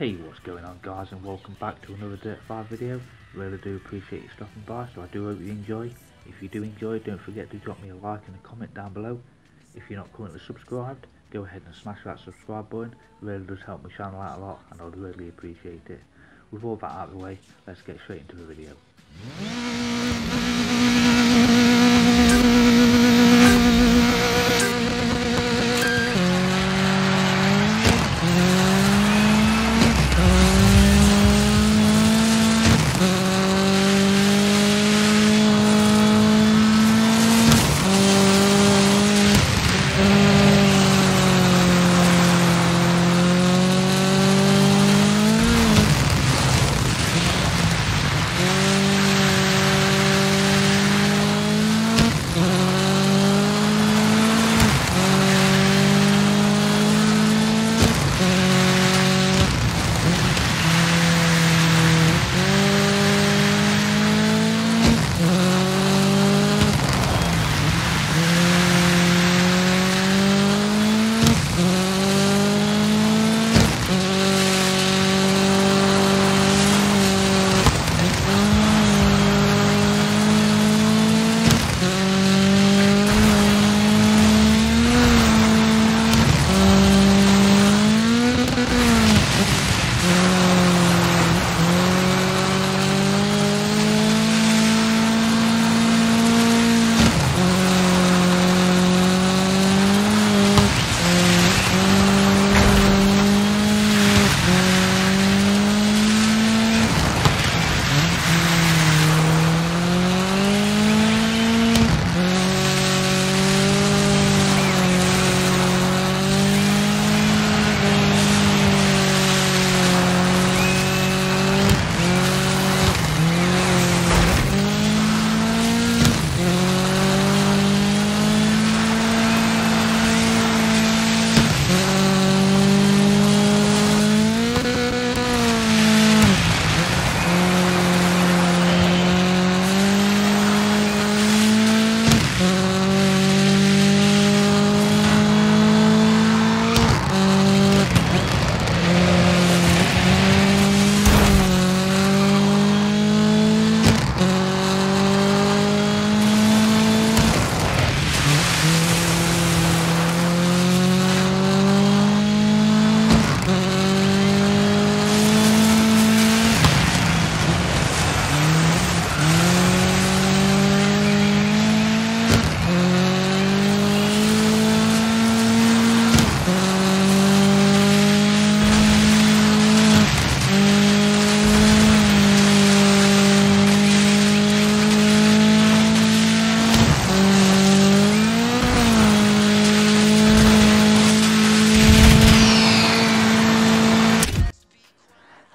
Hey what's going on guys and welcome back to another Dirt 5 video. Really do appreciate you stopping by so I do hope you enjoy. If you do enjoy don't forget to drop me a like and a comment down below. If you're not currently subscribed go ahead and smash that subscribe button. Really does help my channel out a lot and I'd really appreciate it. With all that out of the way let's get straight into the video.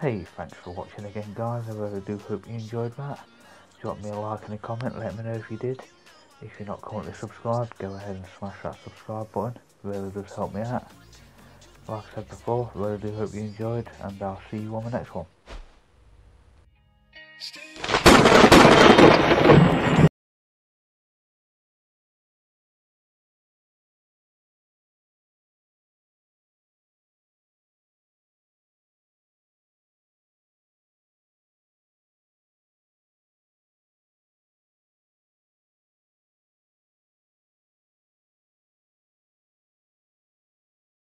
Hey, thanks for watching again guys, I really do hope you enjoyed that. Drop me a like and a comment, let me know if you did. If you're not currently subscribed, go ahead and smash that subscribe button, really does help me out. Like I said before, really do hope you enjoyed, and I'll see you on the next one.